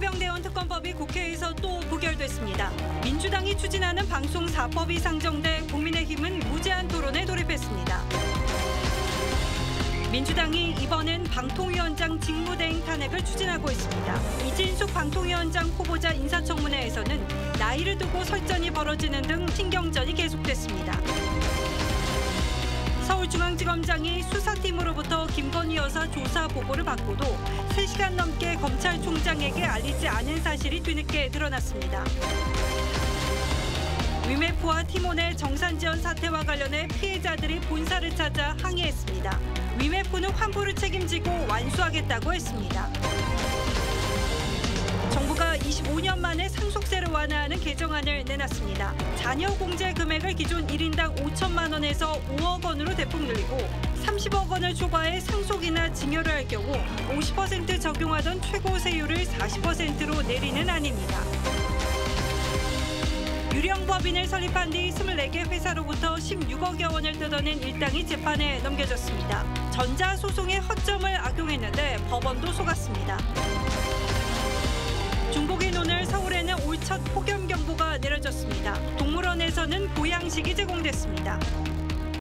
해병대원 특검법이 국회에서 또 부결됐습니다. 민주당이 추진하는 방송 4법이 상정돼 국민의힘은 무제한 토론에 돌입했습니다. 민주당이 이번엔 방통위원장 직무대행 탄핵을 추진하고 있습니다. 이진숙 방통위원장 후보자 인사청문회에서는 나이를 두고 설전이 벌어지는 등 신경전이 계속됐습니다. 서울중앙지검장이 수사팀으로부터 김건희 여사 조사 보고를 받고도 3시간 넘게 검찰총장에게 알리지 않은 사실이 뒤늦게 드러났습니다. 위메프와 티몬의 정산지원 사태와 관련해 피해자들이 본사를 찾아 항의했습니다. 위메프는 환불을 책임지고 완수하겠다고 했습니다. 정부가 25년 만에 상속세를 완화하는 개정안을 내놨습니다. 자녀 공제 금액을 기존 1인당 5천만 원에서 5억 원으로 대폭 늘리고 30억 원을 초과해 상속이나 증여를 할 경우 50% 적용하던 최고 세율을 40%로 내리는 안입니다. 유령 법인을 설립한 뒤 24개 회사로부터 16억여 원을 뜯어낸 일당이 재판에 넘겨졌습니다. 전자소송의 허점을 악용했는데 법원도 속았습니다. 내려졌습니다. 동물원에서는 보양식이 제공됐습니다.